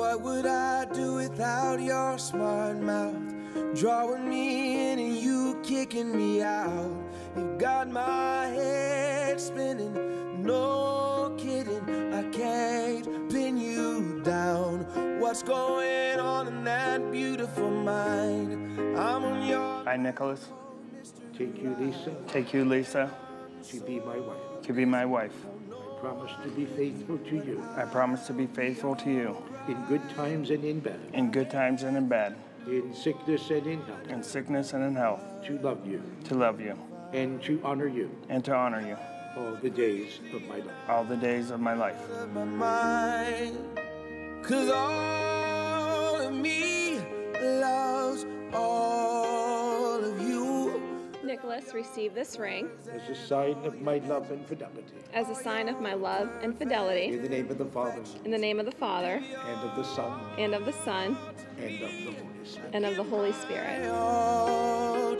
What would I do without your smart mouth? Drawing me in and you kicking me out. You got my head spinning, no kidding. I can't pin you down. What's going on in that beautiful mind? I'm on your. I, Nicholas, Take you, Lisa, take you, Lisa, to be my wife. to be my wife. I promise to be faithful to you I promise to be faithful to you in good times and in bad, in good times and in bad, in sickness and in health, in sickness and in health, to love you. To love you. And to honor you. And to honor you. All the days of my life. all the days of my life. Nicholas, receive this ring As a sign of my love and fidelity. as a sign of my love and fidelity. In the name of the Father, In the name of the Father, and of the Son, and of the Son, and of the Holy Spirit. and of the Holy Spirit.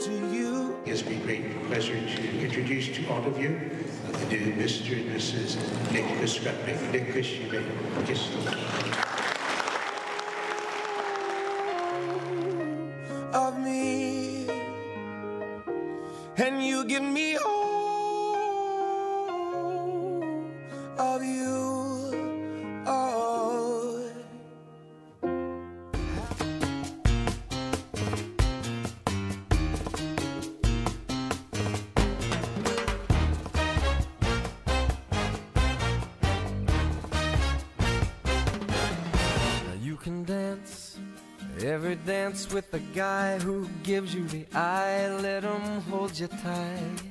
To you. It gives me great pleasure to introduce to all of you uh, the new Mr. and Mrs. Nicholas Repec. Nicholas, you may kiss them. And you give me all every dance with the guy who gives you the eye. Let him hold you tight.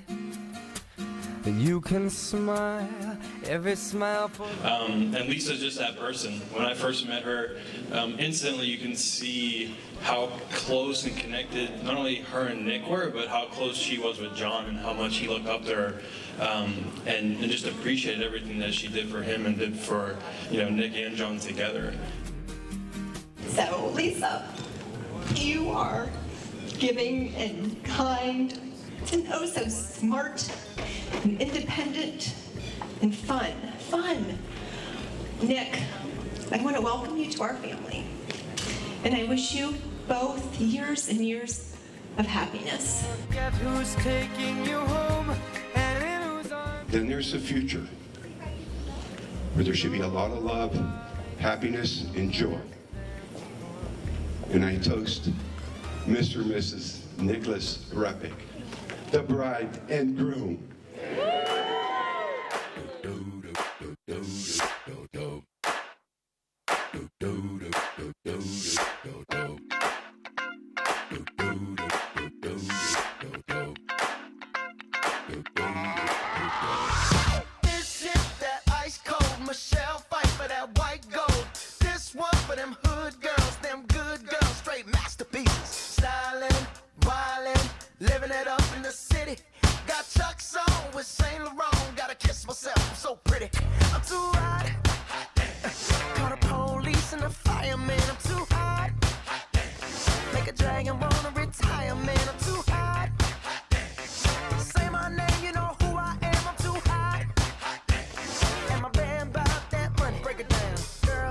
And you can smile every smile for Um, and Lisa's just that person. When I first met her, um, instantly you can see how close and connected not only her and Nick were, but how close she was with John and how much he looked up to her, um, and, and just appreciated everything that she did for him and did for you know Nick and John together. So, Lisa, you are giving and kind and oh so smart and independent and fun. Fun. Nick, I want to welcome you to our family. And I wish you both years and years of happiness. Who's taking you home and in whose arms. then there's the future, where there should be a lot of love, happiness, and joy. And I toast Mr. and Mrs. Nicholas Repec, the bride and groom.